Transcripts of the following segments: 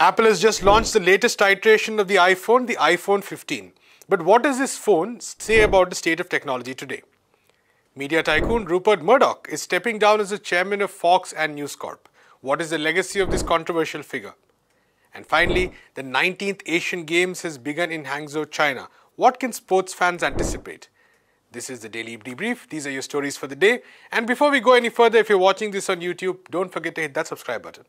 Apple has just launched the latest iteration of the iPhone, the iPhone 15. But what does this phone say about the state of technology today? Media tycoon Rupert Murdoch is stepping down as the chairman of Fox and News Corp. What is the legacy of this controversial figure? And finally, the 19th Asian Games has begun in Hangzhou, China. What can sports fans anticipate? This is the Daily Debrief. These are your stories for the day. And before we go any further, if you're watching this on YouTube, don't forget to hit that subscribe button.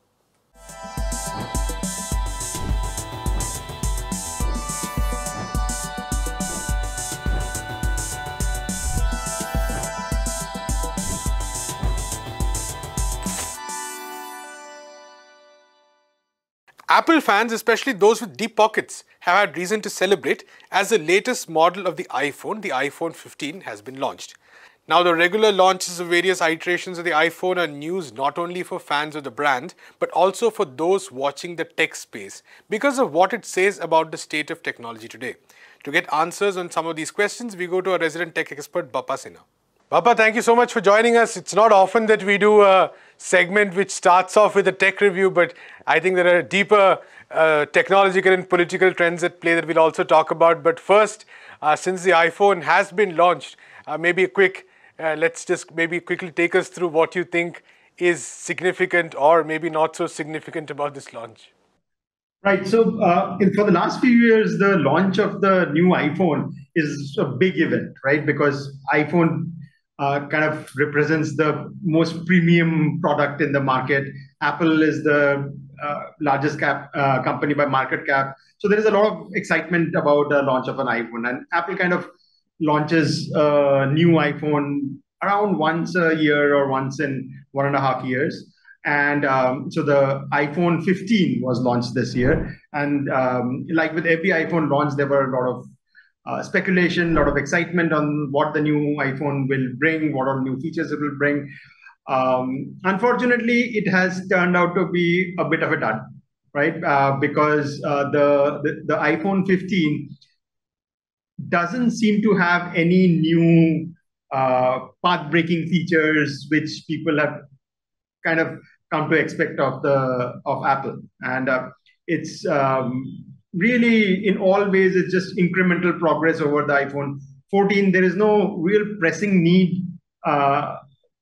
Apple fans, especially those with deep pockets, have had reason to celebrate as the latest model of the iPhone, the iPhone 15, has been launched. Now, the regular launches of various iterations of the iPhone are news not only for fans of the brand, but also for those watching the tech space because of what it says about the state of technology today. To get answers on some of these questions, we go to our resident tech expert, Bappa Sinha. Bappa, thank you so much for joining us. It's not often that we do a segment which starts off with a tech review, but I think there are deeper uh, technological and political trends at play that we'll also talk about. But first, uh, since the iPhone has been launched, uh, maybe a quick, uh, let's just maybe quickly take us through what you think is significant or maybe not so significant about this launch. Right. So, uh, in, for the last few years, the launch of the new iPhone is a big event, right? Because iPhone uh, kind of represents the most premium product in the market. Apple is the uh, largest cap uh, company by market cap. So there is a lot of excitement about the launch of an iPhone, and Apple kind of launches a new iPhone around once a year or once in one and a half years. And um, so the iPhone 15 was launched this year. And um, like with every iPhone launch, there were a lot of uh, speculation, a lot of excitement on what the new iPhone will bring, what all new features it will bring. Um, unfortunately, it has turned out to be a bit of a dud, right? Uh, because uh, the, the, the iPhone 15 doesn't seem to have any new uh, path-breaking features which people have kind of come to expect of the of Apple, and uh, it's um, really in all ways it's just incremental progress over the iphone 14 there is no real pressing need uh,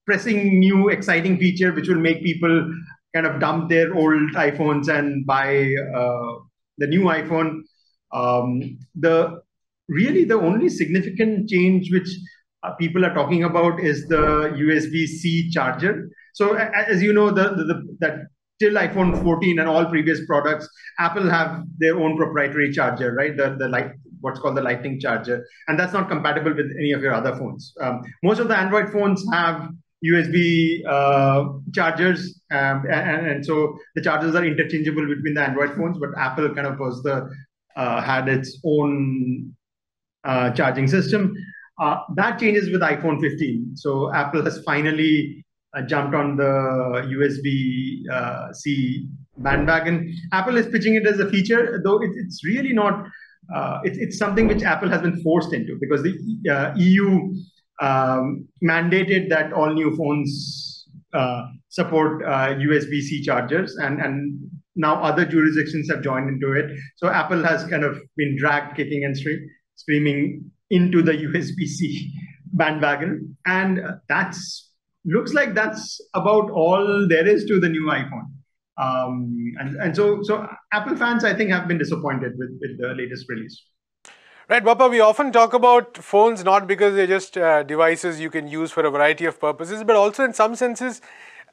pressing new exciting feature which will make people kind of dump their old iphones and buy uh, the new iphone. Um, the really the only significant change which uh, people are talking about is the usb-c charger. So as you know the, the, the that till iPhone 14 and all previous products, Apple have their own proprietary charger, right? The the light what's called the Lightning charger, and that's not compatible with any of your other phones. Um, most of the Android phones have USB uh, chargers, um, and, and, so the chargers are interchangeable between the Android phones. But Apple kind of was the uh, had its own uh, charging system. Uh, that changes with iPhone 15. So Apple has finally uh, jumped on the USB uh, C bandwagon. Apple is pitching it as a feature, though it, it's really not. Uh, it, it's something which Apple has been forced into because the uh, EU um, mandated that all new phones uh, support USB-C uh, chargers, and and now other jurisdictions have joined into it. So Apple has kind of been dragged kicking and screaming into the USB-C bandwagon, and that's looks like that's about all there is to the new iPhone. Um, and, and so, so Apple fans, I think, have been disappointed with, with the latest release. Right, Bappa, we often talk about phones not because they're just uh, devices you can use for a variety of purposes, but also in some senses,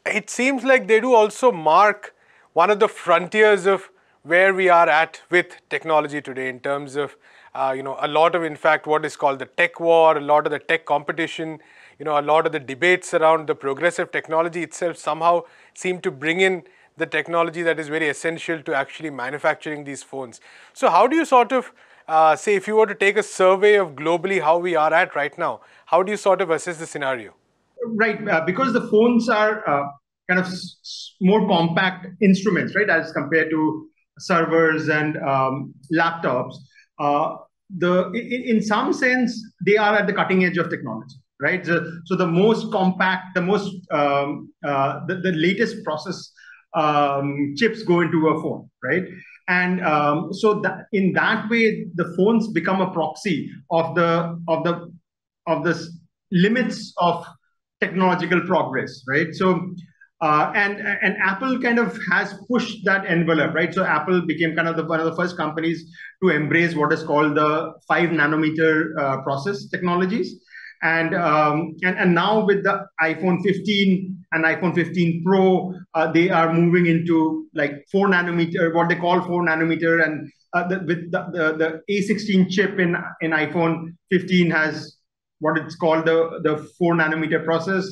it seems like they do also mark one of the frontiers of where we are at with technology today in terms of, uh, you know, a lot of, in fact, what is called the tech war, a lot of the tech competition, you know, a lot of the debates around the progressive technology itself somehow seem to bring in the technology that is very essential to actually manufacturing these phones. So how do you sort of uh, say if you were to take a survey of globally how we are at right now, how do you sort of assess the scenario? Right, uh, because the phones are uh, kind of more compact instruments, right, as compared to servers and um, laptops. Uh, the in, in some sense they are at the cutting edge of technology right? So, the most compact, the most, um, uh, the, the latest process um, chips go into a phone, right? And um, so that in that way, the phones become a proxy of the of the of the limits of technological progress, right? So uh, and and Apple kind of has pushed that envelope, right? So Apple became kind of the, one of the first companies to embrace what is called the five nanometer uh, process technologies, and um, and and now with the iPhone 15 and iPhone 15 Pro, uh, they are moving into like four nanometer, what they call four nanometer, and uh, the, with the, the, the A16 chip in in iPhone 15 has what it's called the the four nanometer process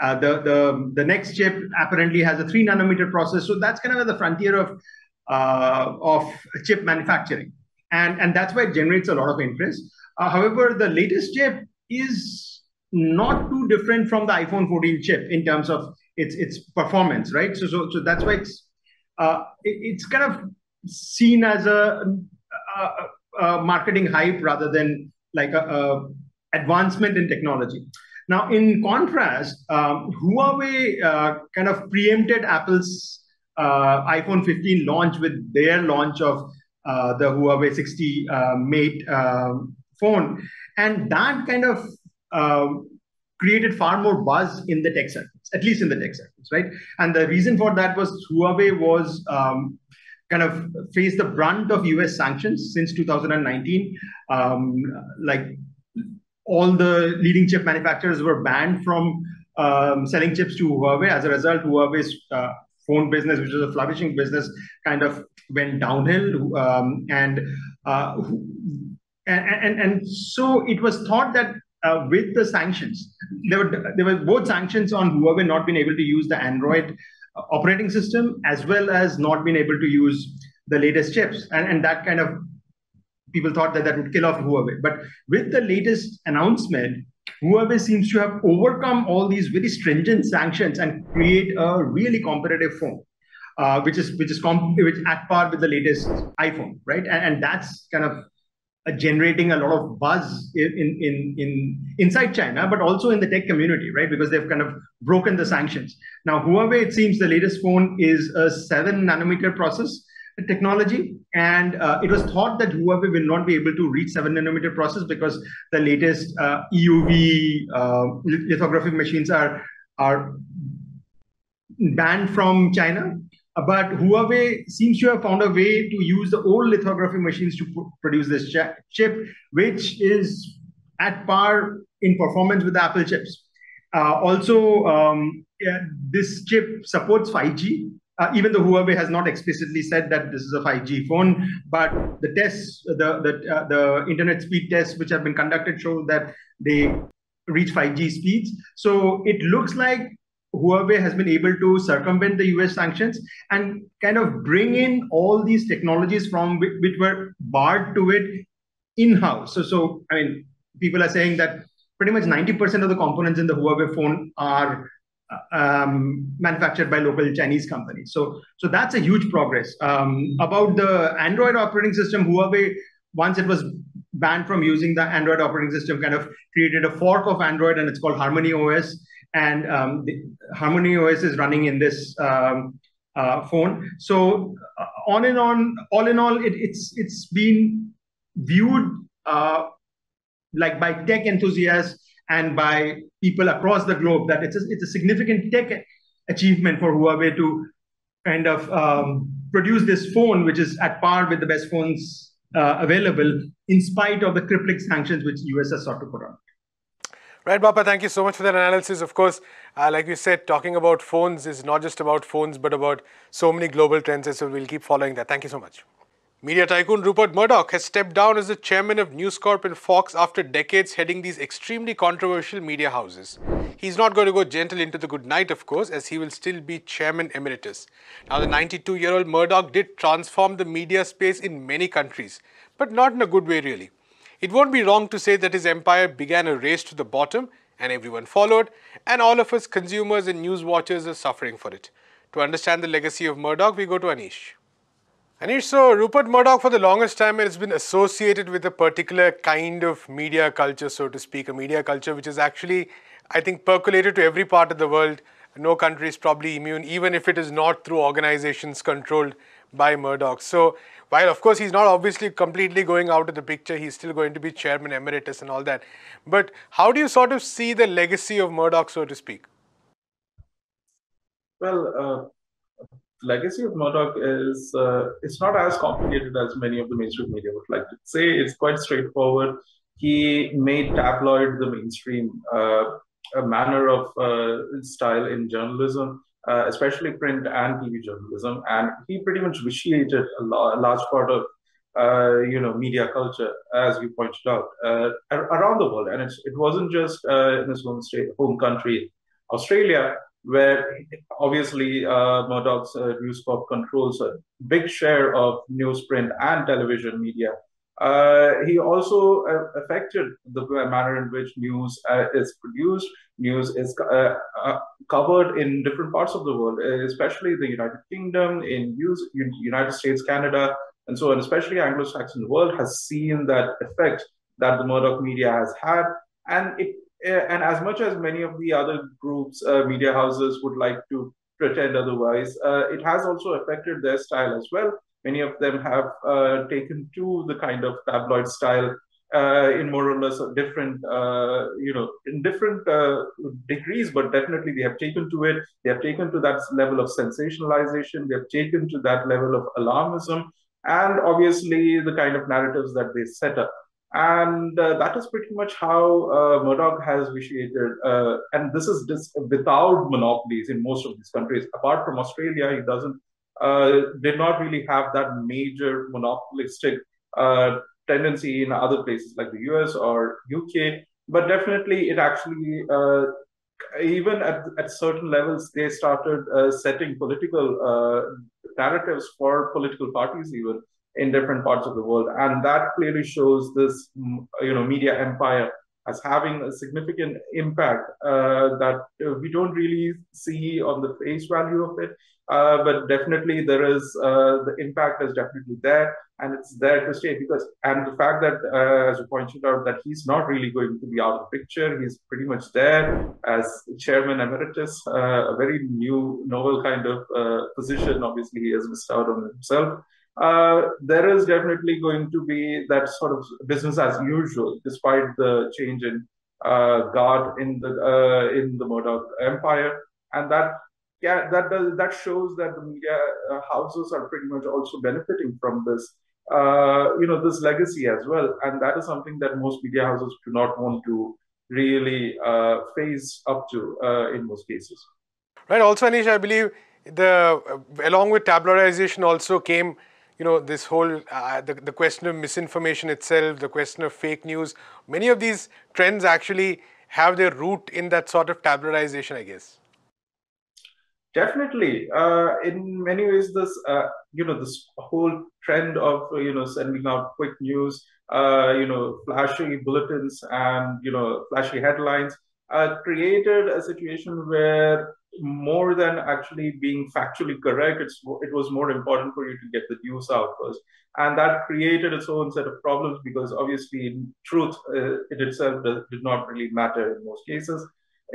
uh, the, the, the next chip apparently has a three nanometer process. So that's kind of the frontier of, uh, of chip manufacturing. And, and that's why it generates a lot of interest. Uh, however, the latest chip is not too different from the iPhone 14 chip in terms of its, its performance, right? So, so, so that's why it's, uh, it, it's kind of seen as a, a, a marketing hype rather than like a, a advancement in technology. Now, in contrast, um, Huawei uh, kind of preempted Apple's uh, iPhone 15 launch with their launch of uh, the Huawei 60 uh, Mate um, phone. And that kind of um, created far more buzz in the tech circles, at least in the tech circles, right? And the reason for that was Huawei was um, kind of faced the brunt of US sanctions since 2019. Um, like all the leading chip manufacturers were banned from um, selling chips to Huawei. As a result, Huawei's uh, phone business, which was a flourishing business, kind of went downhill. Um, and, uh, and, and, and so it was thought that uh, with the sanctions, there were, there were both sanctions on Huawei not being able to use the Android uh, operating system as well as not being able to use the latest chips. And, and that kind of people thought that that would kill off Huawei. But with the latest announcement, Huawei seems to have overcome all these very stringent sanctions and create a really competitive phone, uh, which is which is comp- which at par with the latest iPhone, right? And, and that's kind of generating a lot of buzz in, in in inside China, but also in the tech community, right? Because they've kind of broken the sanctions. Now, Huawei, it seems the latest phone is a seven nanometer process technology. And uh, it was thought that Huawei will not be able to reach 7 nanometer process because the latest uh, EUV uh, machines are, are banned from China. But Huawei seems to have found a way to use the old lithography machines to produce this chip, which is at par in performance with the Apple chips. Uh, also, um, yeah, this chip supports 5G, uh, even though Huawei has not explicitly said that this is a 5G phone, but the tests, the the, uh, the internet speed tests which have been conducted show that they reach 5G speeds. So it looks like Huawei has been able to circumvent the US sanctions and kind of bring in all these technologies from which, were barred to it in-house. So, so I mean, people are saying that pretty much 90% of the components in the Huawei phone are um, manufactured by local Chinese companies. So, so that's a huge progress. Um, about the Android operating system, Huawei, once it was banned from using the Android operating system, kind of created a fork of Android, and it's called Harmony OS. And um, Harmony OS is running in this um, uh, phone. So, uh, on and on, all in all, it, it's it's been viewed uh, like by tech enthusiasts and by people across the globe that it's a, it's a significant tech achievement for Huawei to kind of um, produce this phone, which is at par with the best phones uh, available, in spite of the crippling sanctions which US has sought to put on. Right, Bappa, thank you so much for that analysis. Of course, uh, like you said, talking about phones is not just about phones, but about so many global trends. So we'll keep following that. Thank you so much. Media tycoon Rupert Murdoch has stepped down as the chairman of News Corp and Fox after decades heading these extremely controversial media houses. He's not going to go gentle into the good night, of course, as he will still be chairman emeritus. Now, the 92 year old Murdoch did transform the media space in many countries, but not in a good way, really. It won't be wrong to say that his empire began a race to the bottom and everyone followed, and all of us consumers and news watchers are suffering for it. To understand the legacy of Murdoch, we go to Anish. Anish, so Rupert Murdoch for the longest time has been associated with a particular kind of media culture, so to speak, a media culture which is actually, I think, percolated to every part of the world no country is probably immune, even if it is not through organizations controlled by Murdoch. So while of course he's not obviously completely going out of the picture, he's still going to be chairman emeritus and all that. But how do you sort of see the legacy of Murdoch, so to speak? Well, uh, legacy of Murdoch is uh, it's not as complicated as many of the mainstream media would like to say. It's quite straightforward. He made tabloid the mainstream uh, a manner of uh, style in journalism uh, especially print and TV journalism. And he pretty much vitiated a, large part of uh, you know media culture, as you pointed out, uh, around the world. And it wasn't just uh, in his home state, home country, Australia, where obviously uh, Murdoch's uh, News Corp controls a big share of newsprint and television media. Uh, he also uh, affected the manner in which news uh, is produced. News is uh, uh, covered in different parts of the world, especially the United Kingdom, in use, United States, Canada, and so on. Especially Anglo-Saxon world has seen that effect that the Murdoch media has had, and it and as much as many of the other groups, media houses would like to pretend otherwise, it has also affected their style as well Many of them have uh, taken to the kind of tabloid style uh, in more or less different, uh, you know, in different uh, degrees, but definitely they have taken to it. They have taken to that level of sensationalization. They have taken to that level of alarmism, and obviously the kind of narratives that they set up. And uh, that is pretty much how uh, Murdoch has vitiated. and this is just without monopolies in most of these countries. Apart from Australia, he doesn't uh, did not really have that major monopolistic uh, tendency in other places like the US or UK. But definitely, it actually, uh, even at, at certain levels, they started setting political narratives for political parties, even in different parts of the world. And that clearly shows this, you know, media empire as having a significant impact uh, that uh, we don't really see on the face value of it. Uh, but definitely there is uh, the impact is definitely there and it's there to stay because and the fact that uh, as you pointed out that he's not really going to be out of the picture. He's pretty much there as chairman emeritus uh, a very new novel kind of position. Obviously he has missed out on himself uh, there is definitely going to be that sort of business as usual, despite the change in uh, guard in the uh, in the Murdoch empire, and that yeah, that does, that shows that the media uh, houses are pretty much also benefiting from this, uh, you know, this legacy as well, and that is something that most media houses do not want to really face up to in most cases. Right. Also, Anish, I believe the along with tabloidization also came you know, this whole, uh, the, the question of misinformation itself, the question of fake news, many of these trends actually have their root in that sort of tabloidization, I guess. Definitely. Uh, in many ways, this, uh, you know, this whole trend of, you know, sending out quick news, uh, you know, flashy bulletins and, you know, flashy headlines uh, created a situation where more than actually being factually correct, it was more important for you to get the news out first. And that created its own set of problems because obviously truth uh, it itself did not really matter in most cases.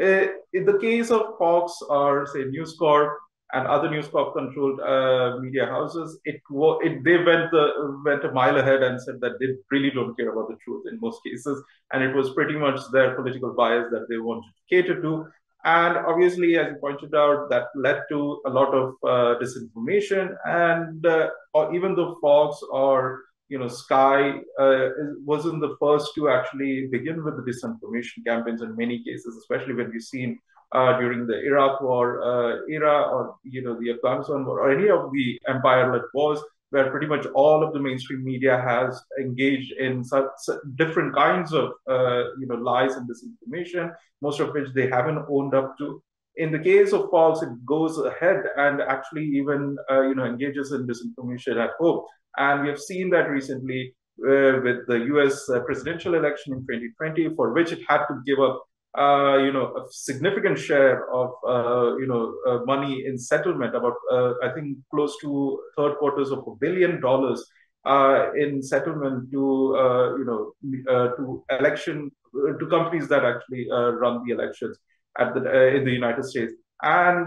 Uh, in the case of Fox or say News Corp and other News Corp controlled uh, media houses, it, it they went the, went a mile ahead and said that they really don't care about the truth in most cases, and it was pretty much their political bias that they wanted to cater to. And obviously, as you pointed out, that led to a lot of uh, disinformation. And uh, even though Fox or you know Sky uh, wasn't the first to actually begin with the disinformation campaigns in many cases, especially when we've seen uh, during the Iraq War uh, era or you know the Afghanistan War or any of the empire-led wars where pretty much all of the mainstream media has engaged in such, such different kinds of uh, you know lies and disinformation, most of which they haven't owned up to. In the case of Fox, it goes ahead and actually even uh, you know engages in disinformation at home, and we have seen that recently uh, with the U.S. Uh, presidential election in 2020, for which it had to give up uh, you know, a significant share of, uh, you know, uh, money in settlement, about, uh, I think, close to third quarters of a billion dollars uh, in settlement to, you know, to election, to companies that actually run the elections at the, in the United States. And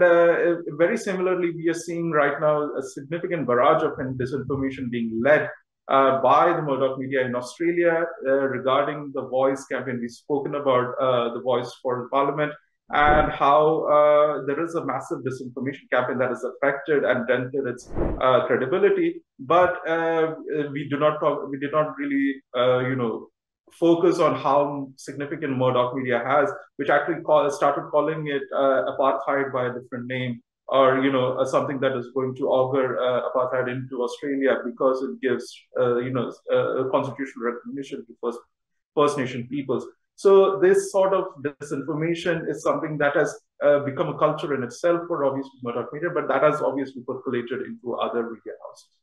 very similarly, we are seeing right now a significant barrage of disinformation being led uh, by the Murdoch media in Australia uh, regarding the Voice campaign. We've spoken about uh, the Voice for the Parliament and how uh, there is a massive disinformation campaign that has affected and dented its uh, credibility. But uh, we do not talk. We did not really, you know, focus on how significant Murdoch media has, which actually call, started calling it apartheid by a different name or you know uh, something that is going to augur uh, apartheid into Australia because it gives uh, you know uh, constitutional recognition to First First Nation peoples. So this sort of disinformation is something that has uh, become a culture in itself for obviously Murdoch media, but that has obviously percolated into other media houses.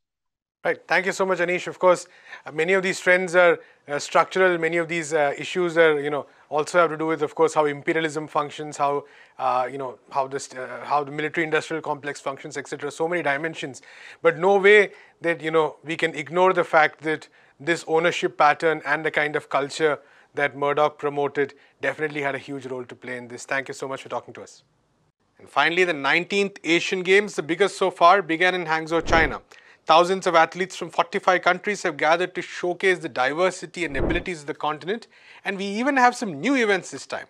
Right. Thank you so much, Anish. Of course, uh, many of these trends are uh, structural. Many of these uh, issues are, you know, also have to do with, of course, how imperialism functions, how, uh, you know, how this, uh, how the military-industrial complex functions, etc. So many dimensions, but no way that you know we can ignore the fact that this ownership pattern and the kind of culture that Murdoch promoted definitely had a huge role to play in this. Thank you so much for talking to us. And finally, the 19th Asian Games, the biggest so far, began in Hangzhou, China. Thousands of athletes from 45 countries have gathered to showcase the diversity and abilities of the continent, and we even have some new events this time.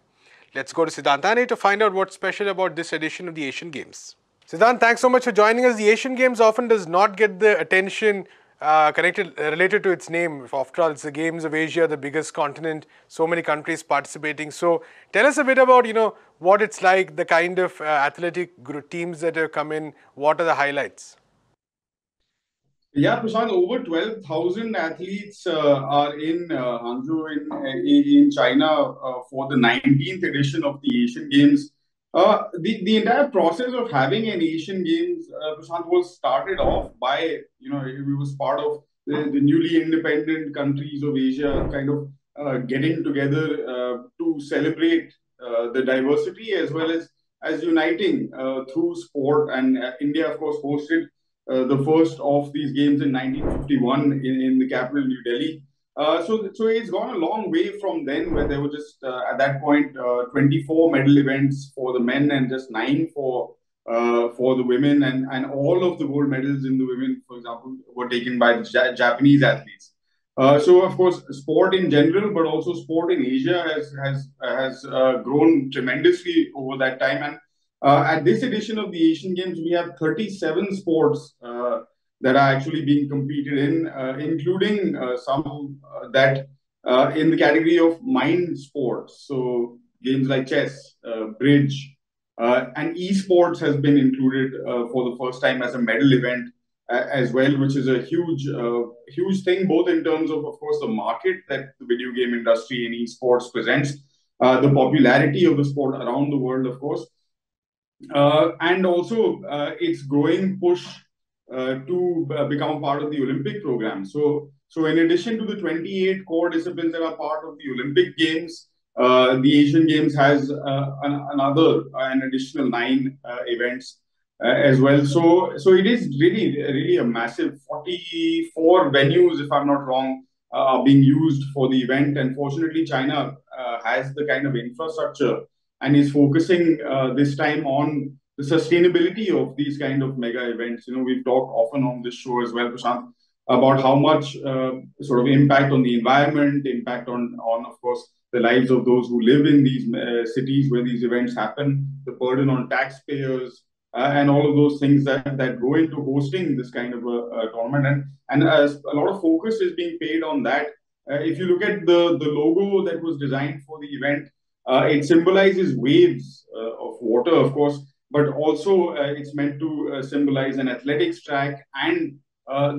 Let's go to Siddhantane to find out what's special about this edition of the Asian Games. Siddhant, thanks so much for joining us. The Asian Games often does not get the attention uh, connected uh, related to its name. After all, it's the Games of Asia, the biggest continent, so many countries participating. So tell us a bit about you know what it's like, the kind of uh, athletic teams that have come in. What are the highlights? Yeah, Prashant, over 12,000 athletes uh, are in uh, Hangzhou in, in China uh, for the 19th edition of the Asian Games. Uh, the, the entire process of having an Asian Games, uh, Prashant, was started off by, you know, it was part of the, the newly independent countries of Asia kind of uh, getting together uh, to celebrate the diversity as well as as uniting through sport. And India, of course, hosted uh, the first of these games in 1951 in, in the capital, New Delhi. Uh, so, so it's gone a long way from then, where there were just uh, at that point uh, 24 medal events for the men and just nine for uh, for the women, and and all of the gold medals in the women, for example, were taken by the ja Japanese athletes. Uh, so, of course, sport in general, but also sport in Asia has has has grown tremendously over that time, and uh, at this edition of the Asian Games, we have 37 sports uh, that are actually being competed in, uh, including uh, some uh, that uh, in the category of mind sports. So games like chess, bridge, and esports has been included for the first time as a medal event as well, which is a huge, huge thing, both in terms of, of course, the market that the video game industry and esports presents, the popularity of the sport around the world, of course, uh, and also uh, its growing push uh, to become part of the Olympic program. So, so in addition to the 28 core disciplines that are part of the Olympic Games, the Asian Games has an, another, an additional nine events uh, as well. So, so it is really, really a massive 44 venues, if I'm not wrong, uh, are being used for the event. And fortunately, China uh, has the kind of infrastructure and is focusing uh, this time on the sustainability of these kind of mega events. You know, we've talked often on this show as well, Prashant, about how much uh, sort of impact on the environment, impact on, on of course, the lives of those who live in these uh, cities where these events happen, the burden on taxpayers, uh, and all of those things that, that go into hosting this kind of a, a tournament. And, and a lot of focus is being paid on that. Uh, if you look at the, the logo that was designed for the event, it symbolizes waves uh, of water, of course, but also uh, it's meant to symbolize an athletics track and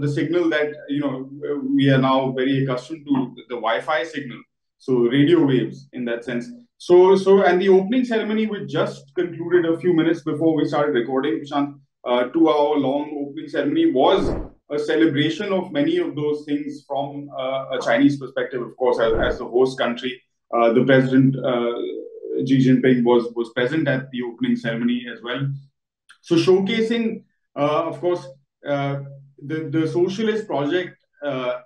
the signal that you know we are now very accustomed to the Wi-Fi signal, so radio waves in that sense. So, so, and the opening ceremony, which just concluded a few minutes before we started recording, Prashant, uh, two-hour long opening ceremony was a celebration of many of those things from uh, a Chinese perspective, of course, as, as the host country. Uh, the president uh, Xi Jinping was was present at the opening ceremony as well. So showcasing, uh, of course, the the socialist project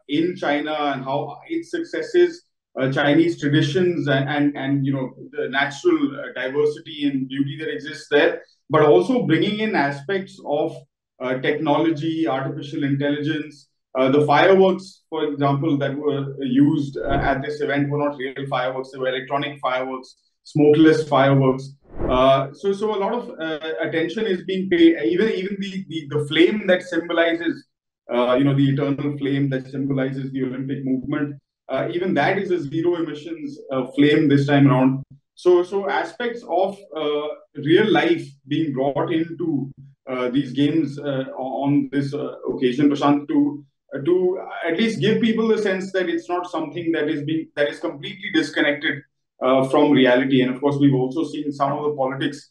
in China and how its successes uh, Chinese traditions and, and, and you know the natural uh, diversity and beauty that exists there, but also bringing in aspects of uh, technology, artificial intelligence. Uh, the fireworks, for example, that were used uh, at this event were not real fireworks; they were electronic fireworks, smokeless fireworks. Uh, so, so a lot of attention is being paid. Even even the the, the flame that symbolizes, you know, the eternal flame that symbolizes the Olympic movement uh, even that is a zero emissions uh, flame this time around. So, so aspects of uh, real life being brought into uh, these games uh, on this uh, occasion, Prashant, to to at least give people the sense that it's not something that is being that is completely disconnected from reality. And of course, we've also seen some of the politics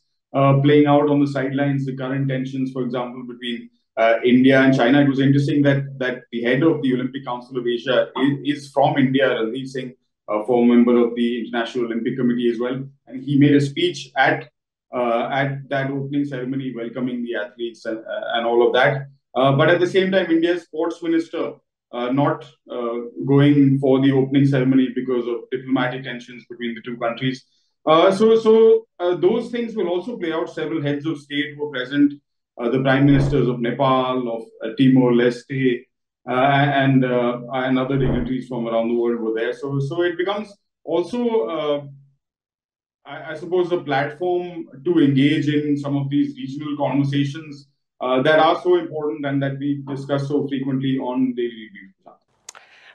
playing out on the sidelines, the current tensions, for example, between uh, India and China. It was interesting that that the head of the Olympic Council of Asia is, is from India, Randhir Singh, a former member of the International Olympic Committee as well, and he made a speech at uh, at that opening ceremony, welcoming the athletes and, uh, and all of that. Uh, but at the same time, India's sports minister uh, not uh, going for the opening ceremony because of diplomatic tensions between the two countries. so, so those things will also play out. Several heads of state were present uh, the prime ministers of Nepal, of uh, Timor Leste, uh, and and other dignitaries from around the world were there. So so it becomes also. I, I, suppose a platform to engage in some of these regional conversations uh, that are so important and that we discuss so frequently on Daily Debrief.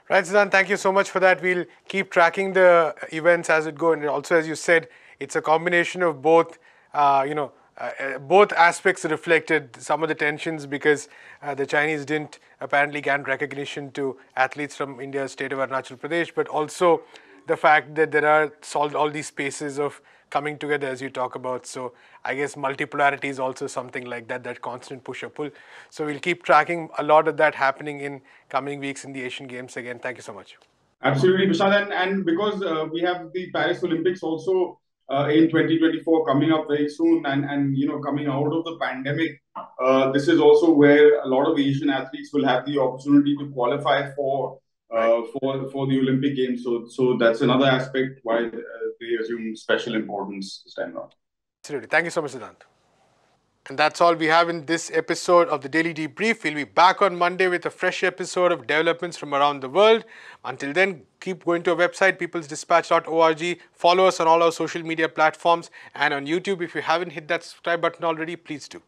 Right, Siddhant, thank you so much for that. We'll keep tracking the events as it go, and also, as you said, it's a combination of both, uh, you know, uh, uh, both aspects reflected some of the tensions because uh, the Chinese didn't apparently grant recognition to athletes from India's state of Arunachal Pradesh, but also the fact that there are solved all these spaces of coming together as you talk about. So I guess multipolarity is also something like that, that constant push or pull. So we'll keep tracking a lot of that happening in coming weeks in the Asian Games. Again, thank you so much. Absolutely, Prashant. And, and because uh, we have the Paris Olympics also uh, in 2024 coming up very soon and, and you know coming out of the pandemic uh, this is also where a lot of asian athletes will have the opportunity to qualify for uh, for for the olympic games so so that's another aspect why uh, they assume special importance this time around absolutely thank you so much siddhant and that's all we have in this episode of the Daily Debrief. We'll be back on Monday with a fresh episode of developments from around the world. Until then, keep going to our website, peoplesdispatch.org. Follow us on all our social media platforms and on YouTube. If you haven't hit that subscribe button already, please do.